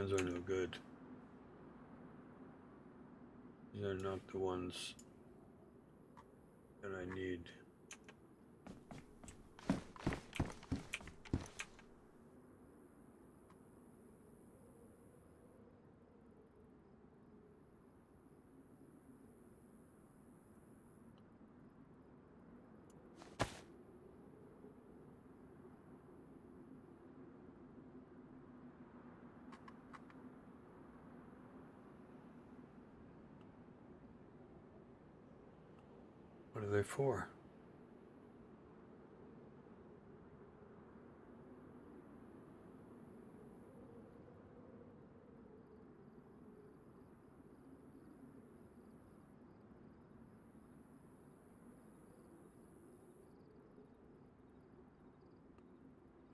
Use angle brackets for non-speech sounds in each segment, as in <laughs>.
cans are no good. These are not the ones that I need. What are they for?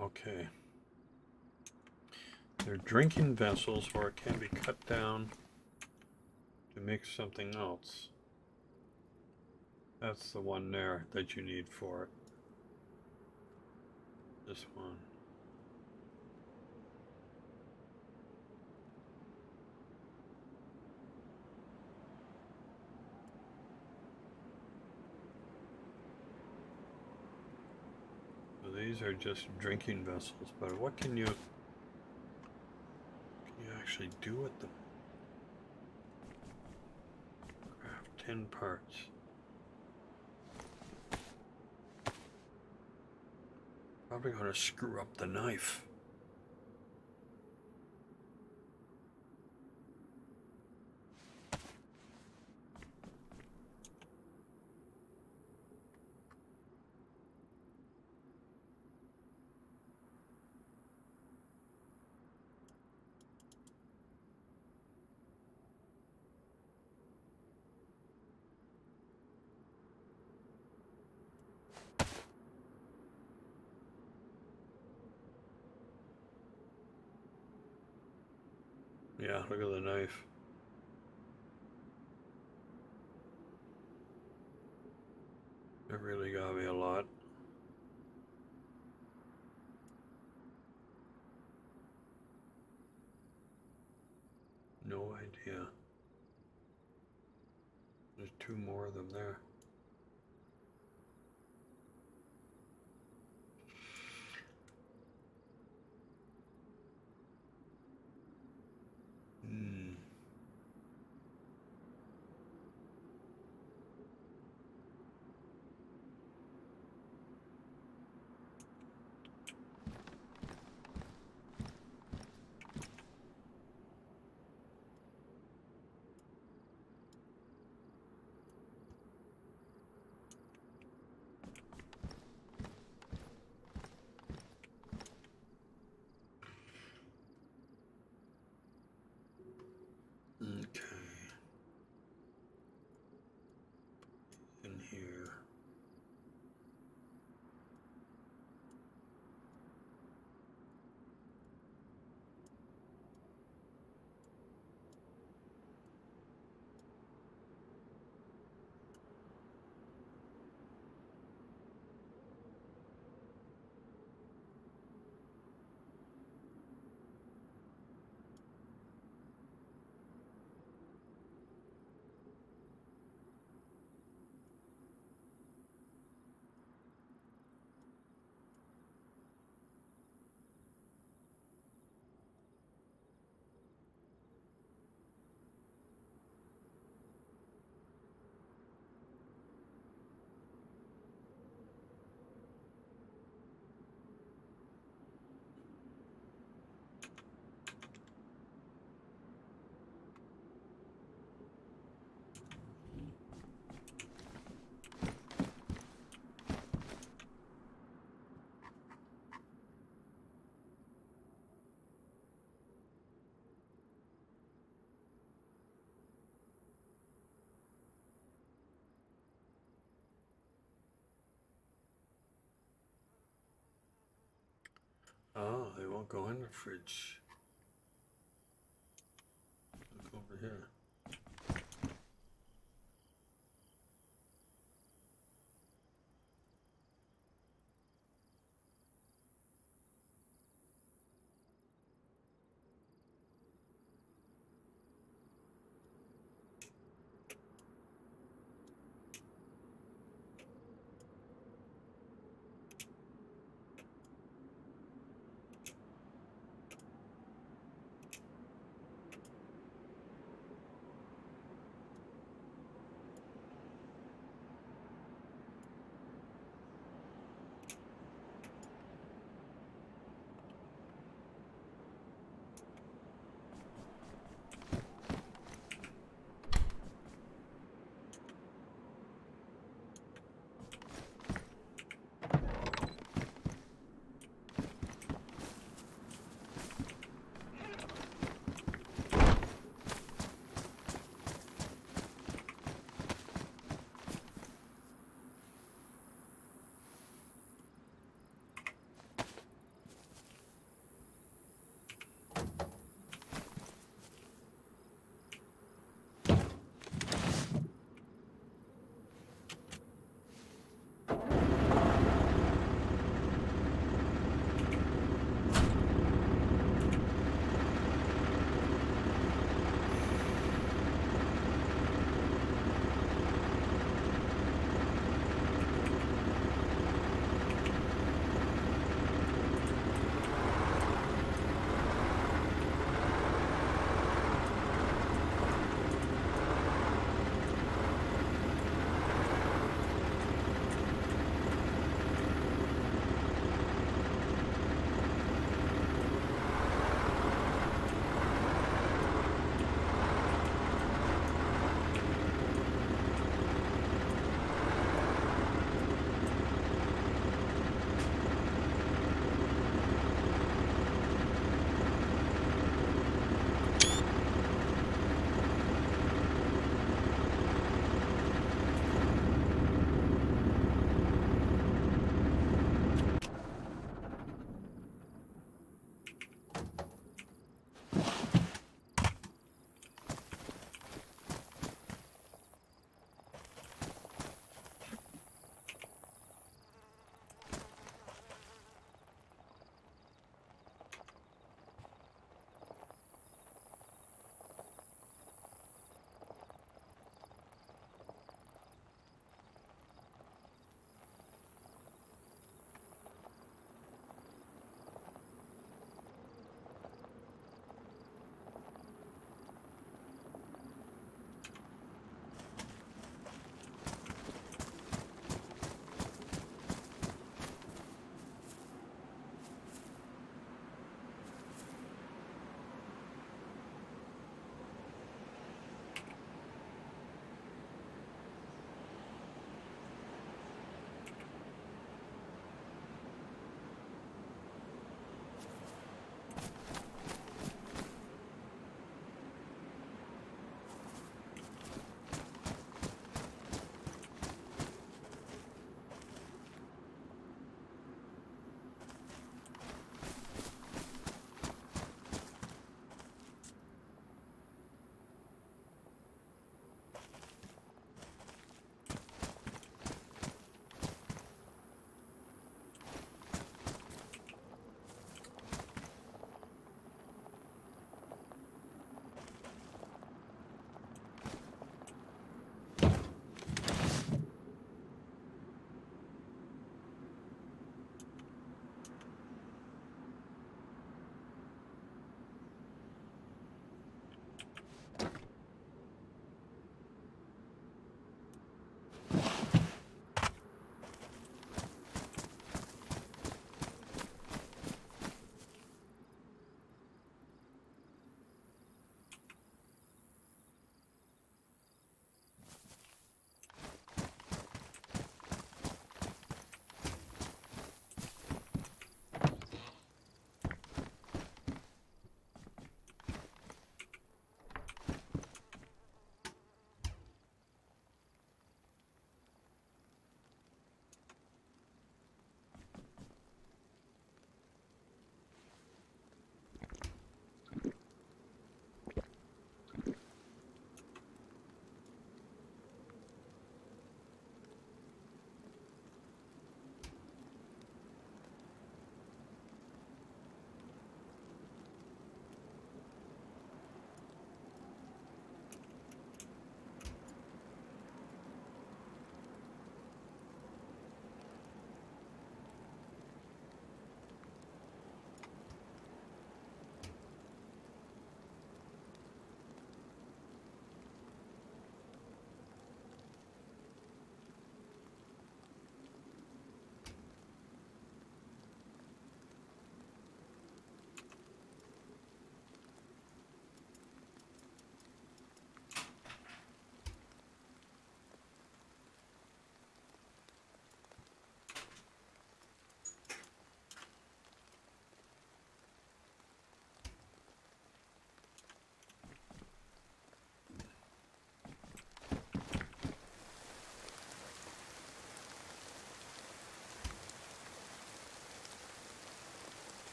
Okay. They're drinking vessels or it can be cut down to make something else. That's the one there that you need for it. This one. So these are just drinking vessels, but what can you can you actually do with them? Craft 10 parts. Probably gonna screw up the knife. Yeah, look at the knife. It really got me a lot. No idea. There's two more of them there. They won't go in the fridge.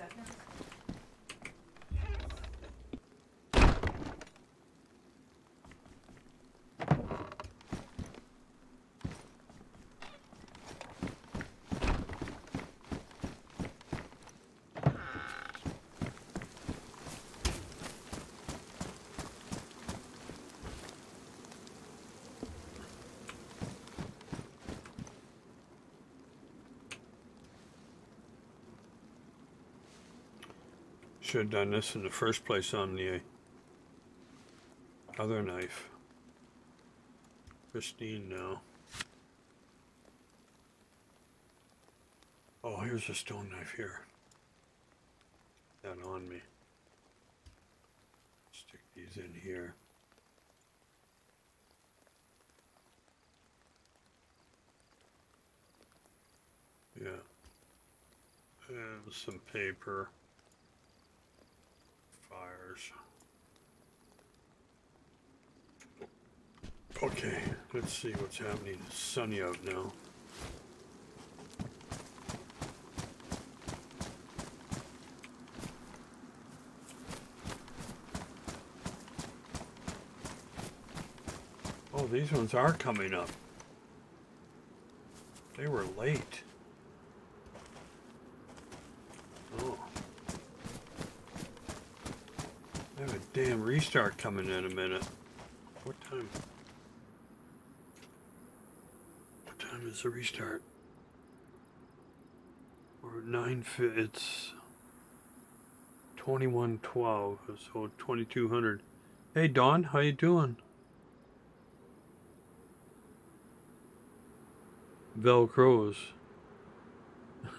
second. Should have done this in the first place on the other knife. Pristine now. Oh, here's a stone knife here. That on me. Stick these in here. Yeah. And some paper. Fires. Okay, let's see what's happening. It's sunny out now. Oh, these ones are coming up. They were late. Oh. I have a damn restart coming in a minute. What time? Is the restart? Or nine. It's twenty-one twelve. So twenty-two hundred. Hey Don, how you doing? Velcros. <laughs>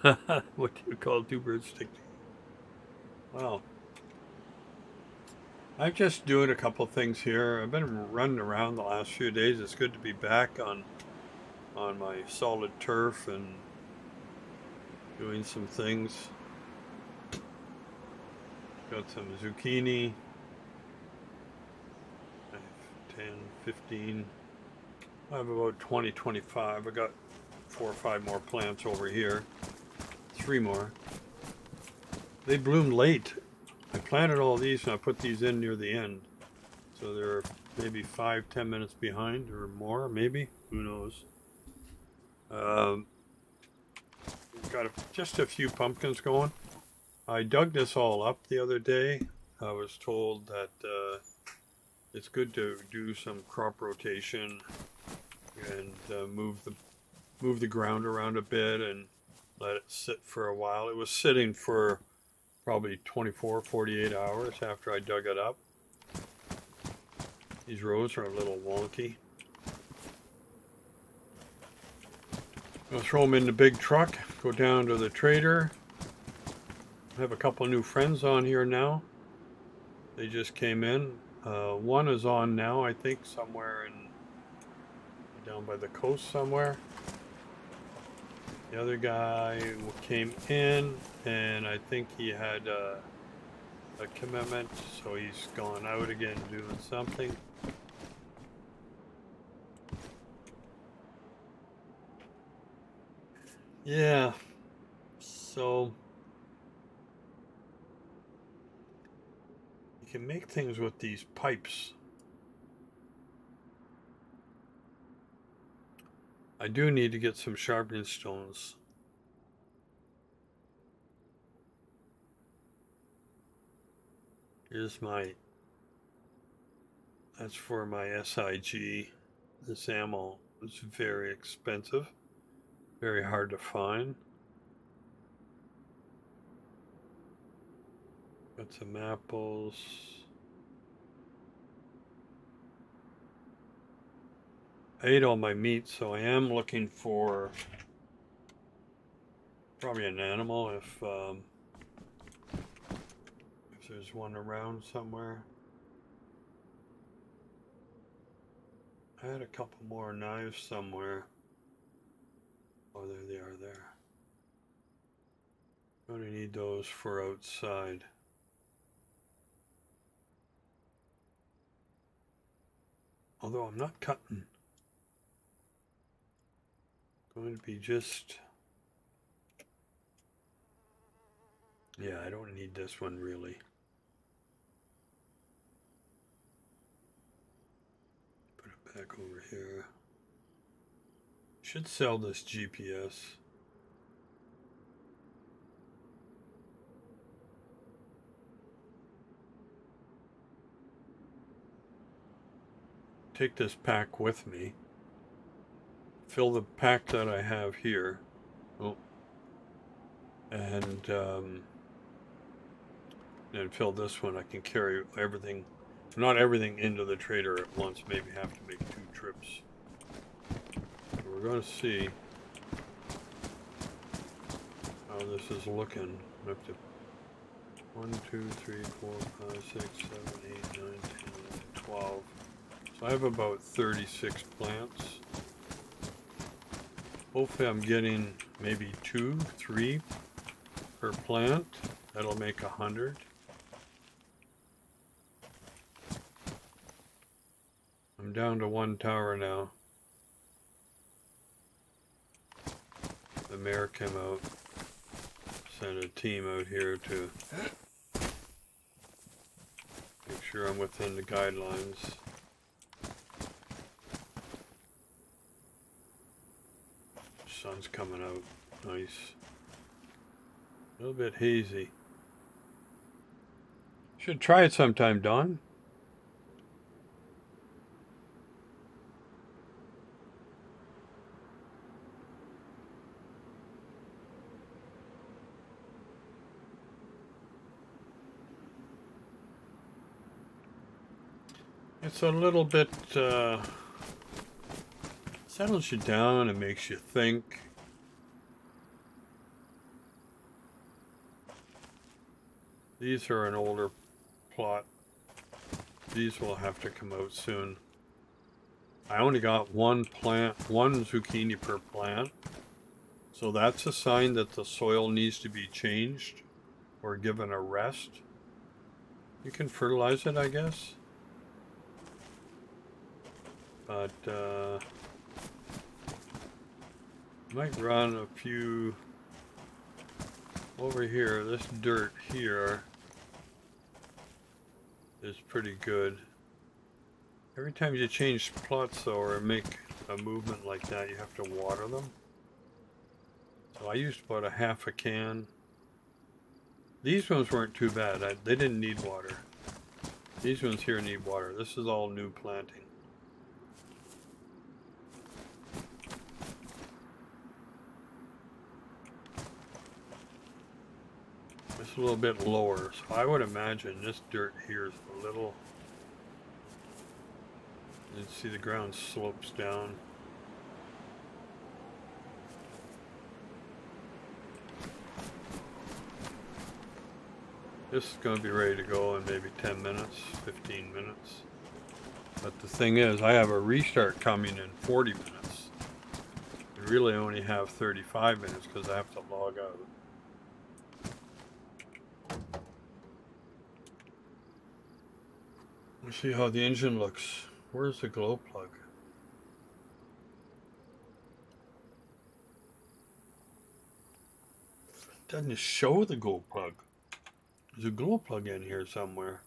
what do you call two birds stick Well, I'm just doing a couple things here. I've been running around the last few days. It's good to be back on on my solid turf and doing some things. Got some zucchini. I have 10, 15. I have about 20, 25. I got four or five more plants over here. Three more. They bloomed late. I planted all these and I put these in near the end. So they're maybe five, ten minutes behind or more, maybe. Who knows? Um, got a, just a few pumpkins going. I dug this all up the other day. I was told that uh, it's good to do some crop rotation and uh, move the move the ground around a bit and let it sit for a while. It was sitting for probably 24, 48 hours after I dug it up. These rows are a little wonky. I'll throw them in the big truck, go down to the trader. I have a couple new friends on here now. They just came in. Uh, one is on now, I think, somewhere in down by the coast somewhere. The other guy came in, and I think he had uh, a commitment, so he's gone out again doing something. Yeah, so you can make things with these pipes. I do need to get some sharpening stones. Here's my, that's for my SIG. This ammo is very expensive, very hard to find. Got some apples. I ate all my meat, so I am looking for probably an animal if um, if there's one around somewhere. I had a couple more knives somewhere. Oh, there they are there. Going to need those for outside. Although I'm not cutting going to be just yeah I don't need this one really put it back over here should sell this GPS take this pack with me fill the pack that I have here. Oh. And um, and fill this one, I can carry everything, not everything into the trader at once, maybe have to make two trips. We're gonna see how this is looking. Up to one, two, three, four, five, six, seven, eight, nine, ten, eleven, twelve. So I have about 36 plants. Hopefully I'm getting maybe two, three per plant. That'll make a hundred. I'm down to one tower now. The mayor came out, sent a team out here to make sure I'm within the guidelines. Sun's coming out, nice. A little bit hazy. Should try it sometime, Don. It's a little bit, uh, settles you down and makes you think. These are an older plot. These will have to come out soon. I only got one plant, one zucchini per plant. So that's a sign that the soil needs to be changed or given a rest. You can fertilize it, I guess. But, uh, might run a few over here, this dirt here is pretty good. Every time you change plots though, or make a movement like that, you have to water them. So I used about a half a can. These ones weren't too bad. I, they didn't need water. These ones here need water. This is all new planting. A little bit lower, so I would imagine this dirt here is a little... You see the ground slopes down. This is going to be ready to go in maybe 10 minutes, 15 minutes. But the thing is, I have a restart coming in 40 minutes. I really only have 35 minutes because I have to log out. See how the engine looks. Where's the glow plug? Doesn't show the glow plug. There's a glow plug in here somewhere.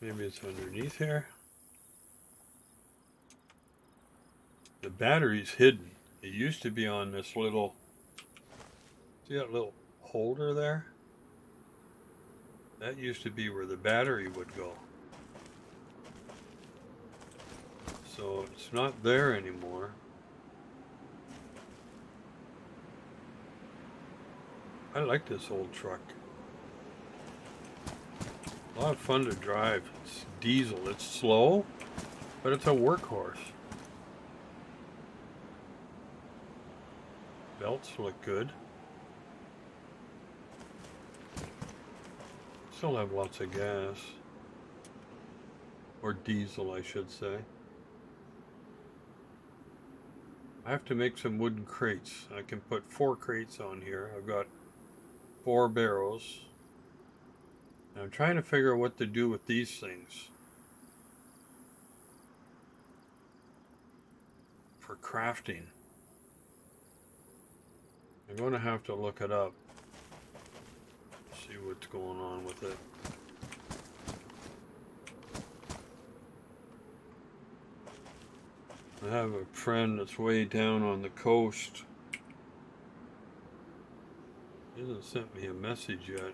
Maybe it's underneath here. The battery's hidden. It used to be on this little, see that little holder there? That used to be where the battery would go. So it's not there anymore. I like this old truck. A lot of fun to drive. It's diesel. It's slow, but it's a workhorse. Belts look good. Still have lots of gas. Or diesel, I should say. I have to make some wooden crates. I can put four crates on here. I've got four barrels. I'm trying to figure out what to do with these things. For crafting. I'm going to have to look it up. See what's going on with it. I have a friend that's way down on the coast. He hasn't sent me a message yet.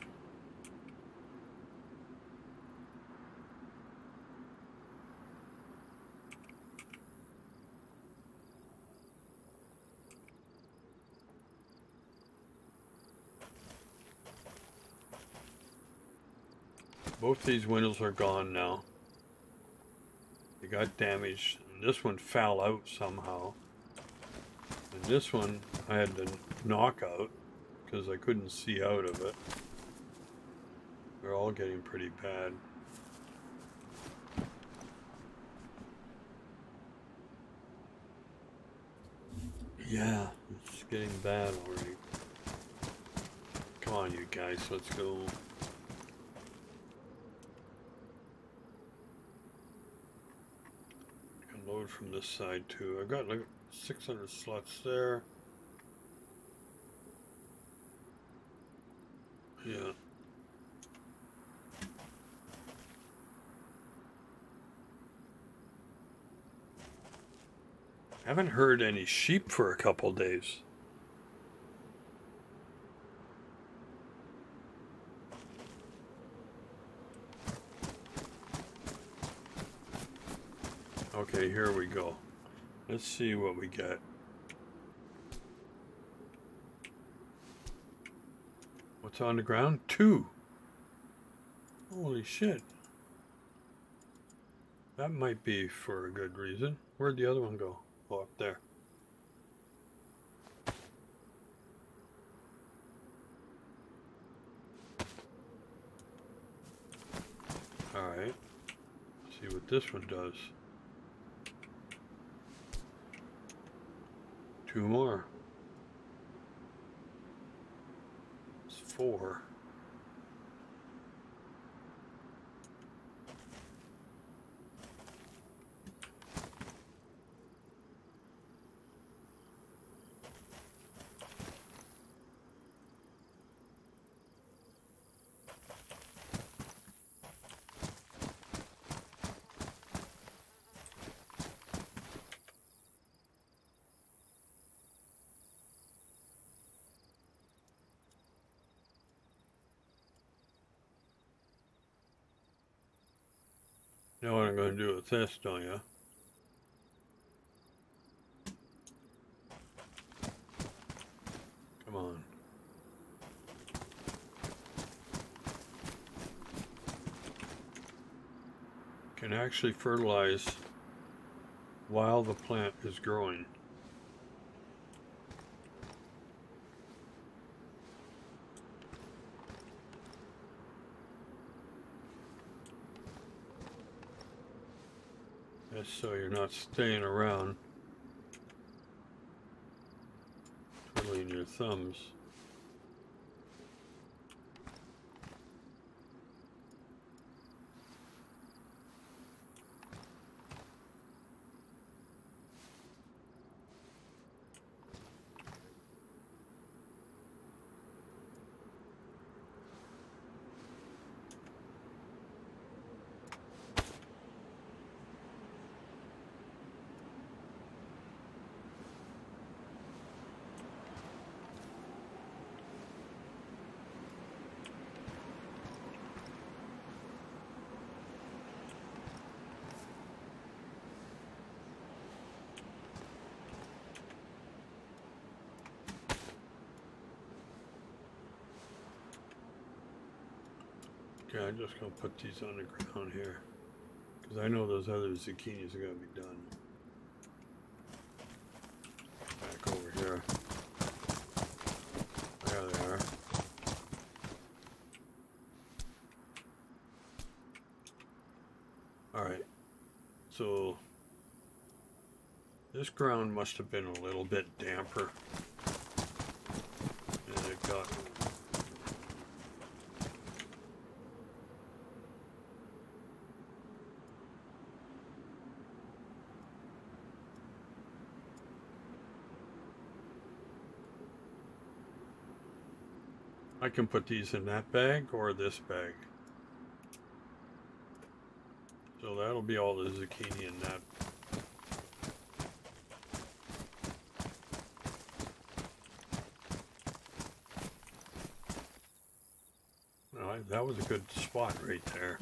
Both these windows are gone now. They got damaged. And this one fell out somehow. And this one I had to knock out because I couldn't see out of it. They're all getting pretty bad. Yeah, it's getting bad already. Come on, you guys, let's go. From this side too. I've got like 600 slots there. Yeah. Haven't heard any sheep for a couple days. Okay, here we go. Let's see what we get. What's on the ground? Two. Holy shit. That might be for a good reason. Where'd the other one go? Oh, up there. Alright. See what this one does. Two more. It's four. Know what I'm going to do with this, don't you? Come on. Can actually fertilize while the plant is growing. Just so you're not staying around twiddling your thumbs. I'm just gonna put these on the ground here. Because I know those other zucchinis are gonna be done. Back over here. There they are. Alright. So this ground must have been a little bit damper. And it got can put these in that bag or this bag. So that'll be all the zucchini in that. Well, that was a good spot right there.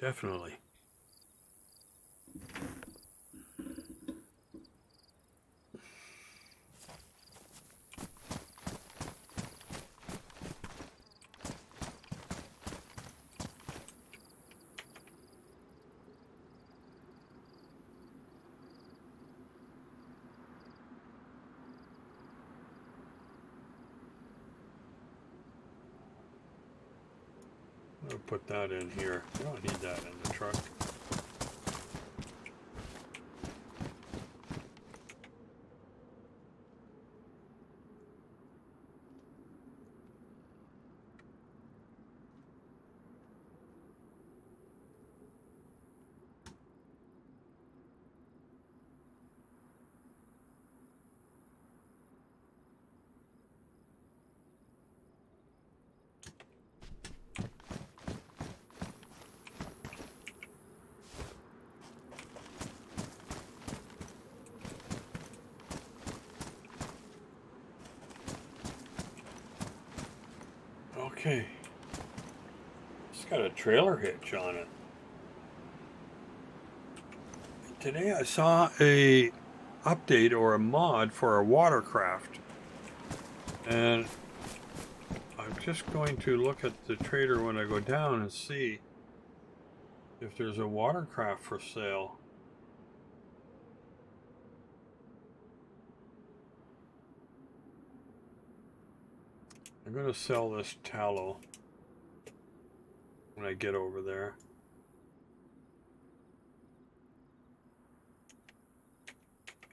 Definitely. I'll put that in here. I don't need that in the truck. Okay. It's got a trailer hitch on it. Today I saw a update or a mod for a watercraft. And I'm just going to look at the trader when I go down and see if there's a watercraft for sale. I'm going to sell this tallow when I get over there.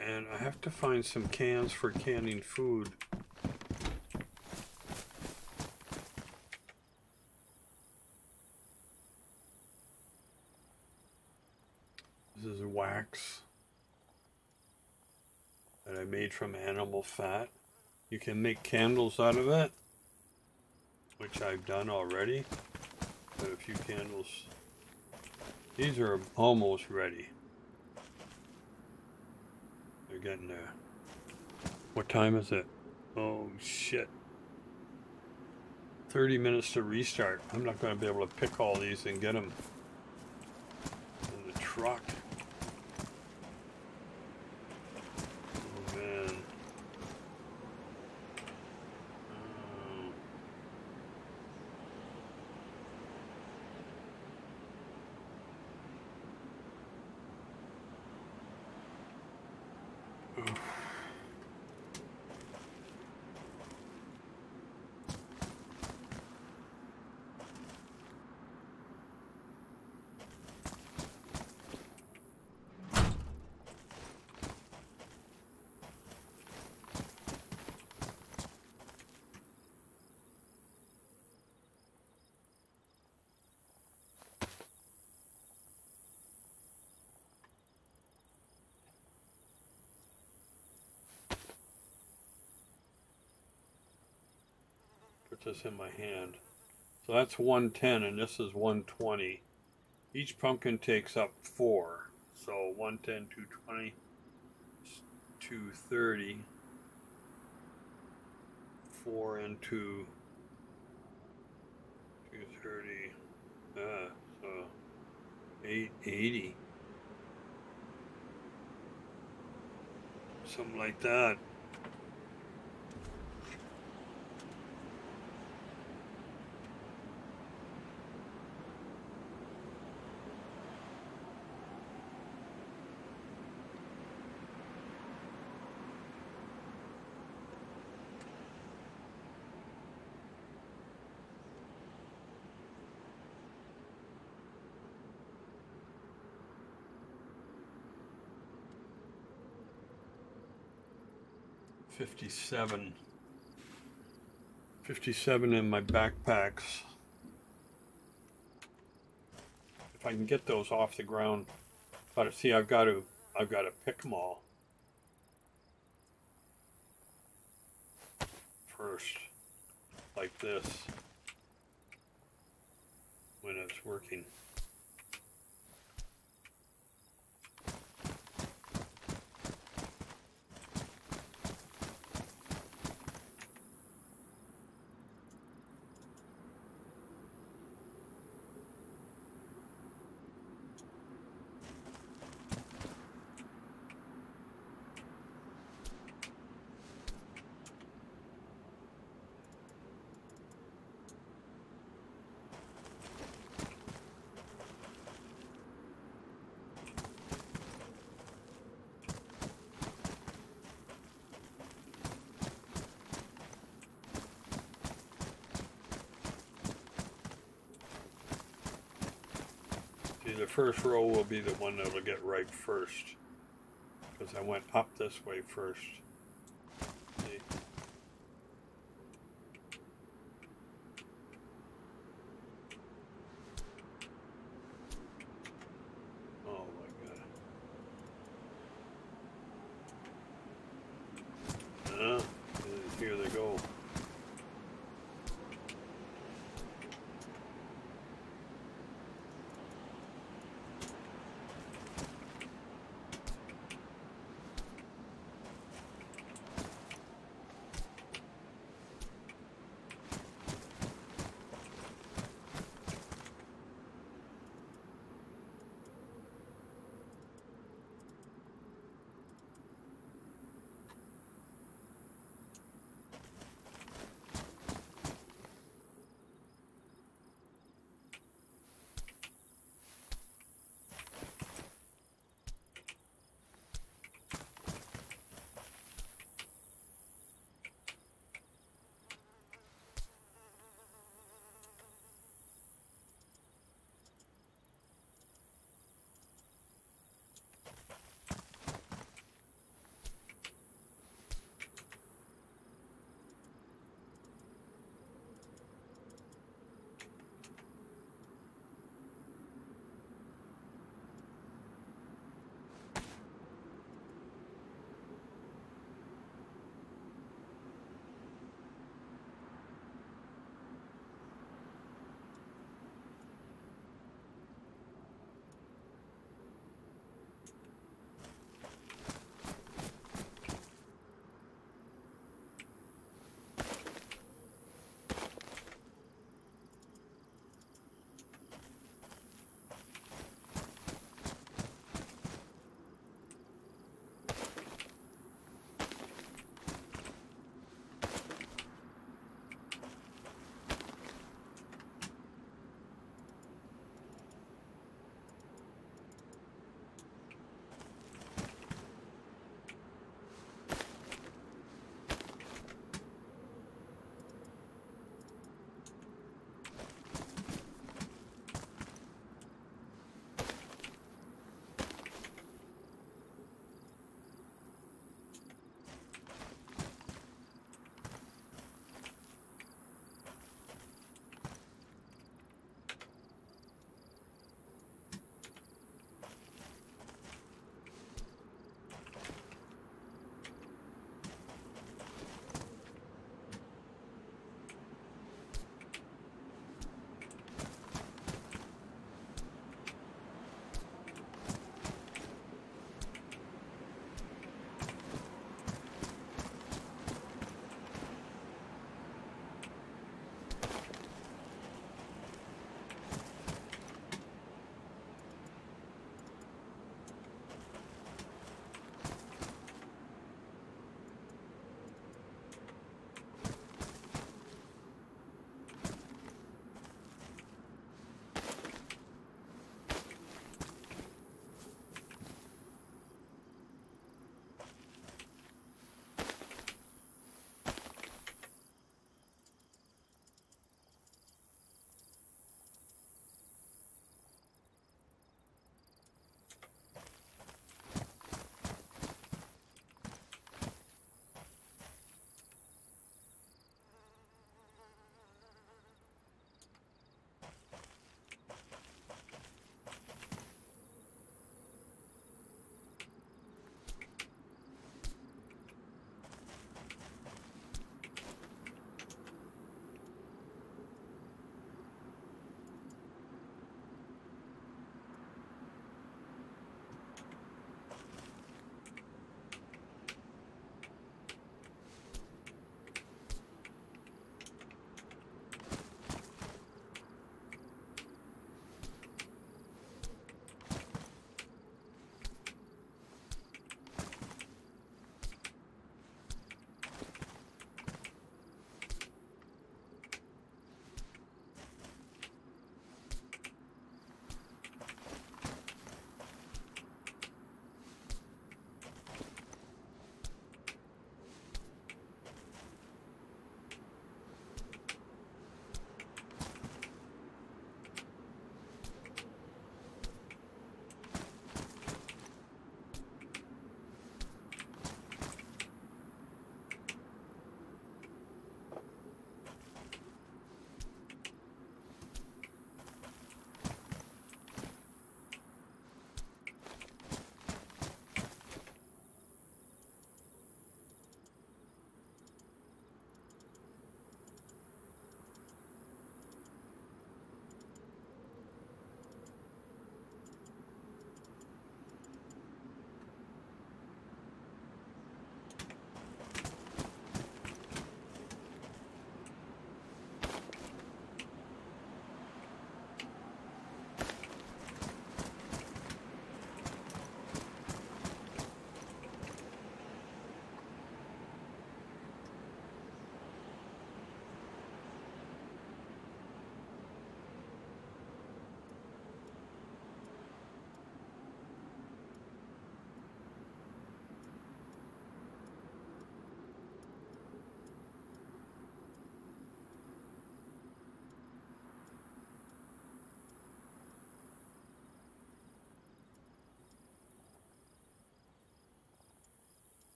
And I have to find some cans for canning food. This is wax that I made from animal fat. You can make candles out of it which I've done already. A few candles. These are almost ready. They're getting there. What time is it? Oh shit. 30 minutes to restart. I'm not going to be able to pick all these and get them in the truck. This in my hand. So that's 110 and this is 120. Each pumpkin takes up four. So 110, 220, 230. Four into 230. Ah, so 880. Something like that. 57. 57 in my backpacks. If I can get those off the ground. But see, I've got to, I've got to pick them all. First, like this, when it's working. First row will be the one that'll get ripe first. Because I went up this way first.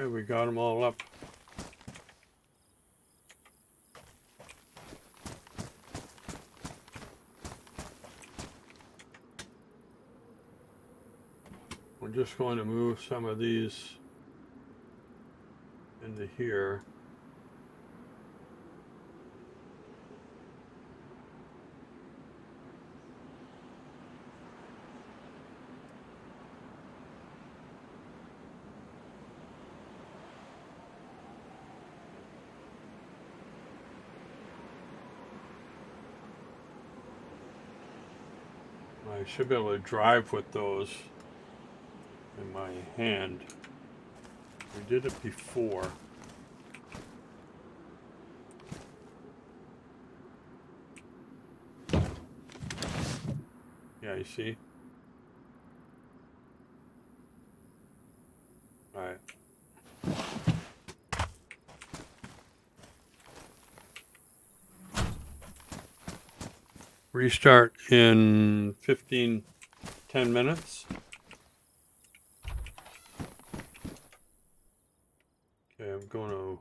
Okay, we got them all up. We're just going to move some of these into here. I should be able to drive with those in my hand. We did it before. Yeah, you see? Alright. Restart in 15, 10 minutes. Okay, I'm going to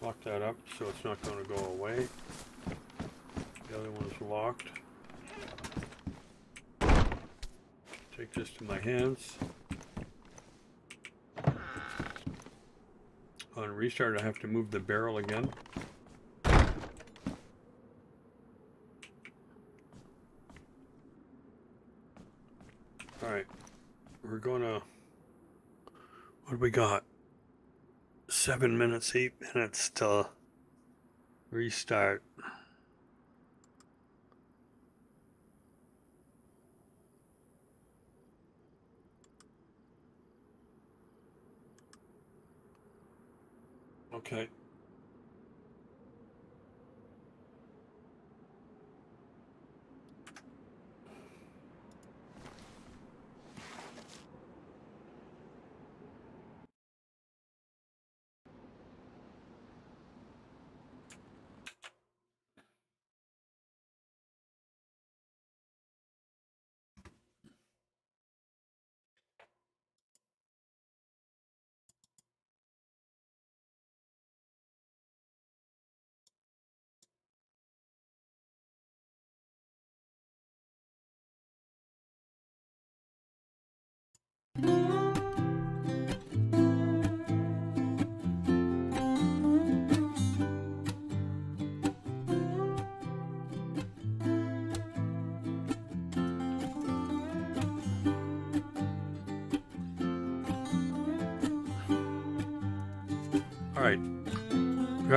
lock that up so it's not going to go away. The other one's locked. Take this to my hands. Restart, I have to move the barrel again. Alright, we're gonna, what do we got? Seven minutes, eight minutes to restart.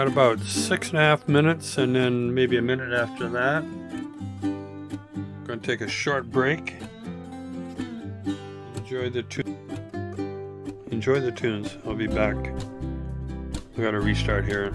About six and a half minutes and then maybe a minute after that. Gonna take a short break. Enjoy the tune. Enjoy the tunes. I'll be back. We gotta restart here.